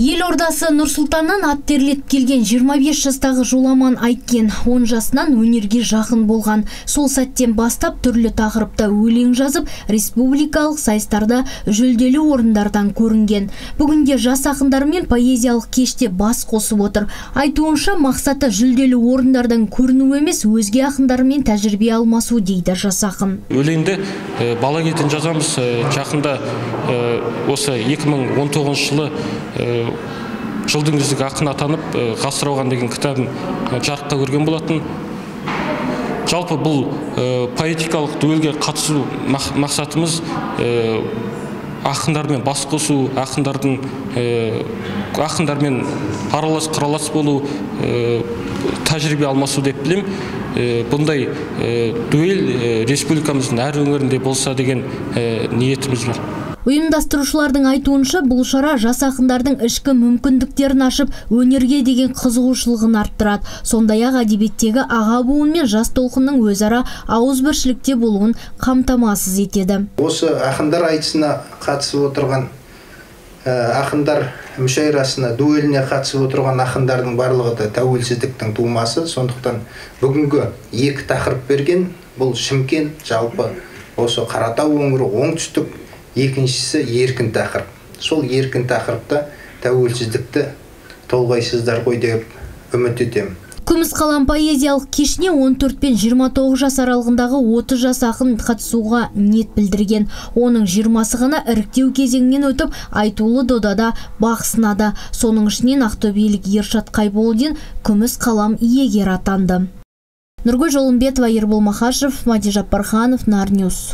Елордасы Нұрсұлтаннан ат терлетіп келген 25 жастағы Жоламан Айткен 10 жасынан өнерге жақын болған. Сол сәттен бастап түрлі тақырыпта өлең жазып, республикалық сайыстарда жүлделі орындардан көрінген. Бүгінде жас ақындармен поэзиялық кеште бас қосып отыр. Айтуынша мақсаты жүлделі орындардан көріну емес, өзге ақындармен тәжірибе алмасу дейді жас ақын. Өлеңді э, бала кезден жазамыз, э, жақында э, осы 2019 жылы жылдың үздік ақын атанып ғасыр ауған деген кітабын жарыққа көрген болатын. Жалпы бұл поэтикалық дуэльге қатысу мақсатымыз ақындармен бас қосу ақындардың ақындармен аралас құралас болу тәжірибе алмасу деп білемін бұндай дуэль республикамыздың әр өңірінде болса деген ниетіміз бар. Ұйымдастырушылардың айтуынша бұл шара жас ақындардың ішкі мүмкіндіктерін ашып, өнерге деген қызығушылығын арттырады. Сондай-ақ әдебиеттегі аға буын мен жас толқынның өзара ауызбіршілікте болуын қамтамасыз етеді. Осы ақындар айтысына қатысып отырған ақындар мүшайрасына дуэліне қатысып отырған ақындардың барлығы да тәуелсіздіктің тумасы сондықтан бүгінгі екі тақырып берген бұл шымкент жалпы осы қаратау өңірі оңтүстік екіншісі еркін тақырып. Сол еркін тақырыпта тәуелсіздікті толғайсыздар ғой деп үміт етемін. Күміс қалам поэзиялық кешіне 14 пен 29 жас аралығындағы 30 жас ақын қатысуға ниет білдірген. Оның 20-сы ғана іріктеу кезеңінен өтіп айтулы додада бақ сынады. Соның ішінен ақтөбелік ершат қайболдин күміс қалам иегері атанды. Нұргүл жолымбетова ербол махашев мади жаппарханов нарнюс